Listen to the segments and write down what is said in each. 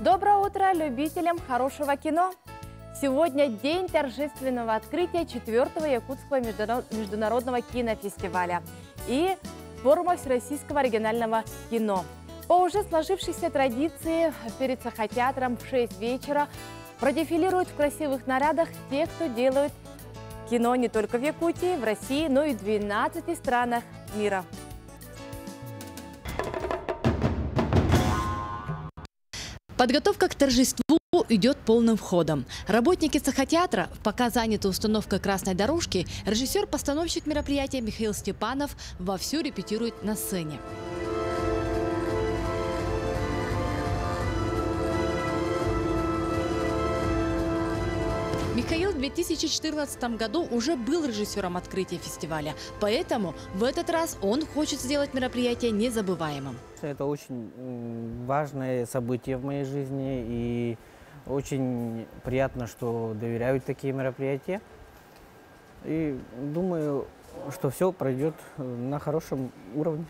Доброе утро любителям хорошего кино! Сегодня день торжественного открытия 4-го Якутского международного кинофестиваля и форума Всероссийского регионального кино. По уже сложившейся традиции перед Сахатеатром в 6 вечера продефилируют в красивых нарядах те, кто делают кино не только в Якутии, в России, но и в 12 странах мира. Подготовка к торжеству идет полным ходом. Работники Сахатеатра, пока занята установка красной дорожки, режиссер-постановщик мероприятия Михаил Степанов вовсю репетирует на сцене. Михаил в 2014 году уже был режиссером открытия фестиваля, поэтому в этот раз он хочет сделать мероприятие незабываемым. Это очень важное событие в моей жизни и очень приятно, что доверяют такие мероприятия. И думаю, что все пройдет на хорошем уровне.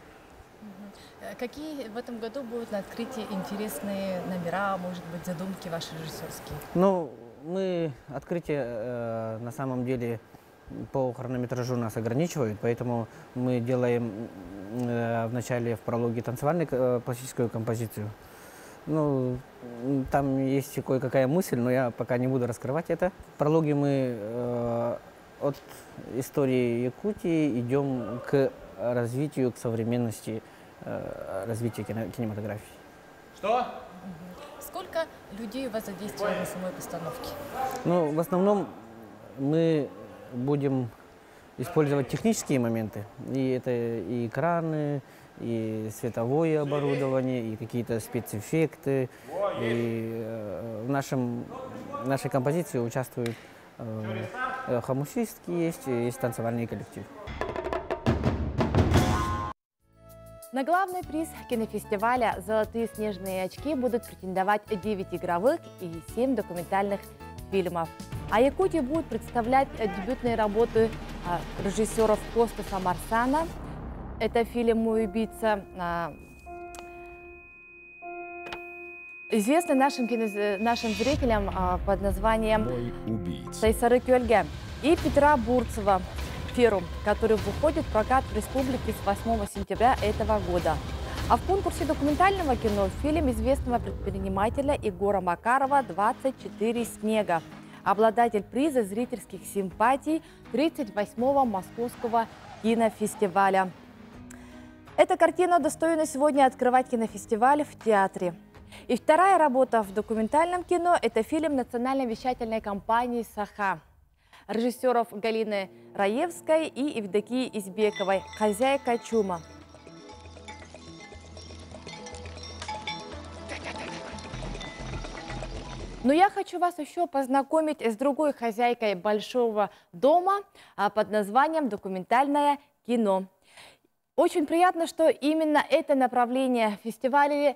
Какие в этом году будут на открытии интересные номера, может быть, задумки ваши режиссерские? Ну, мы открытие э, на самом деле по хронометражу нас ограничивают, поэтому мы делаем э, вначале в прологе танцевальную э, классическую композицию. Ну, там есть кое-какая мысль, но я пока не буду раскрывать это. В прологе мы э, от истории Якутии идем к развитию, к современности э, развития кино, кинематографии. Что? Сколько людей у вас задействовано на самой постановке? Ну, в основном мы будем использовать технические моменты. И это и экраны, и световое оборудование, и какие-то спецэффекты. И э, в, нашем, в нашей композиции участвуют э, хомусистки есть, есть танцевальный коллектив. На главный приз кинофестиваля «Золотые снежные очки» будут претендовать 9 игровых и 7 документальных фильмов. А Якутия будет представлять дебютные работы а, режиссеров Костаса Марсана. Это фильм «Мой убийца», а, известный нашим, кино, нашим зрителям а, под названием «Сайсары Кюльге» и Петра Бурцева «Ферум», который выходит в прокат в республике с 8 сентября этого года. А в конкурсе документального кино фильм известного предпринимателя Егора Макарова «24 снега». Обладатель приза зрительских симпатий 38-го Московского кинофестиваля. Эта картина достойна сегодня открывать кинофестиваль в театре. И вторая работа в документальном кино – это фильм национальной вещательной компании «Саха» режиссеров Галины Раевской и Евдокии Избековой «Хозяйка чума». Но я хочу вас еще познакомить с другой хозяйкой большого дома а, под названием «Документальное кино». Очень приятно, что именно это направление фестиваля,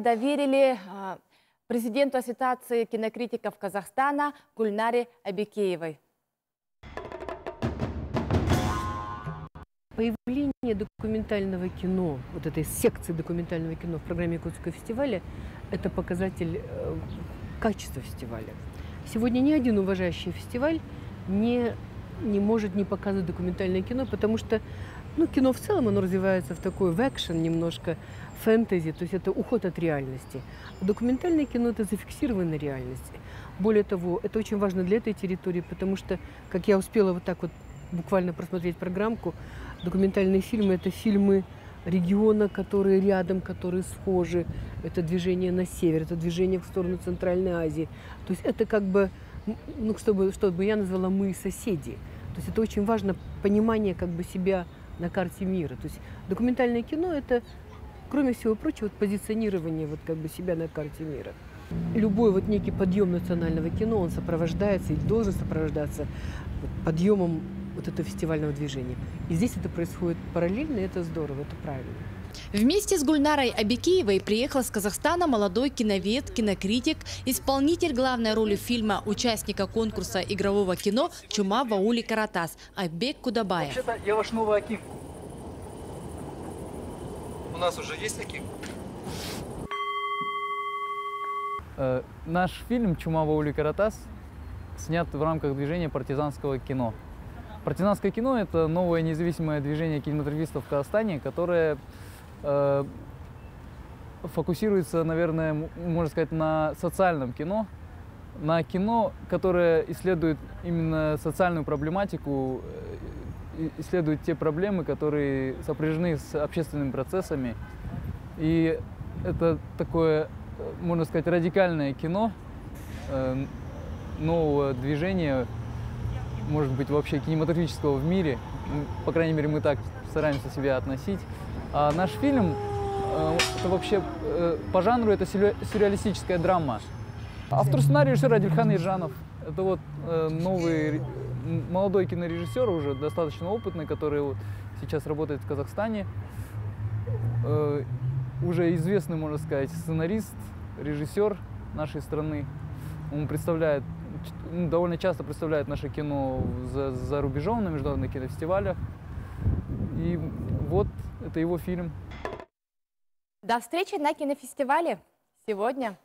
доверили а, президенту Ассоциации кинокритиков Казахстана Гульнаре Абикеевой. Появление документального кино, вот этой секции документального кино в программе Якутского фестиваля, это показатель э, качества фестиваля. Сегодня ни один уважающий фестиваль не, не может не показывать документальное кино, потому что ну, кино в целом, оно развивается в такой в экшен немножко, фэнтези, то есть это уход от реальности. Документальное кино – это зафиксированная реальность. Более того, это очень важно для этой территории, потому что, как я успела вот так вот буквально просмотреть программку, документальные фильмы – это фильмы региона, которые рядом, которые схожи. Это движение на север, это движение в сторону Центральной Азии. То есть это как бы, ну, чтобы, чтобы я назвала «мы соседи». То есть это очень важно понимание как бы себя на карте мира. То есть документальное кино – это, кроме всего прочего, позиционирование вот как бы себя на карте мира. Любой вот некий подъем национального кино, он сопровождается и должен сопровождаться подъемом вот этого фестивального движения. И здесь это происходит параллельно, и это здорово, это правильно. Вместе с Гульнарой Абикеевой приехал с Казахстана молодой киновед, кинокритик, исполнитель главной роли фильма участника конкурса игрового кино «Чума в ауле Каратас» Айбек Кудабаев. Вообще-то я ваш новый Акик. У нас уже есть Акик? Э, наш фильм «Чума Ваули Каратас» снят в рамках движения партизанского кино. Партизанское кино – это новое независимое движение кинематографистов в Казахстане, которое э, фокусируется, наверное, можно сказать, на социальном кино, на кино, которое исследует именно социальную проблематику, э, исследует те проблемы, которые сопряжены с общественными процессами. И это такое, можно сказать, радикальное кино э, нового движения, может быть, вообще кинематографического в мире. По крайней мере, мы так стараемся себя относить. А наш фильм Э, это вообще э, по жанру это сюрреалистическая драма. Автор сценария режиссер Адильхан Ержанов. Это вот э, новый молодой кинорежиссер, уже достаточно опытный, который вот сейчас работает в Казахстане. Уже известный, можно сказать, сценарист, режиссер нашей страны. Он представляет, довольно часто представляет наше кино за, за рубежом на международных кинофестивалях. И вот это его фильм до встречи на кинофестивале сегодня.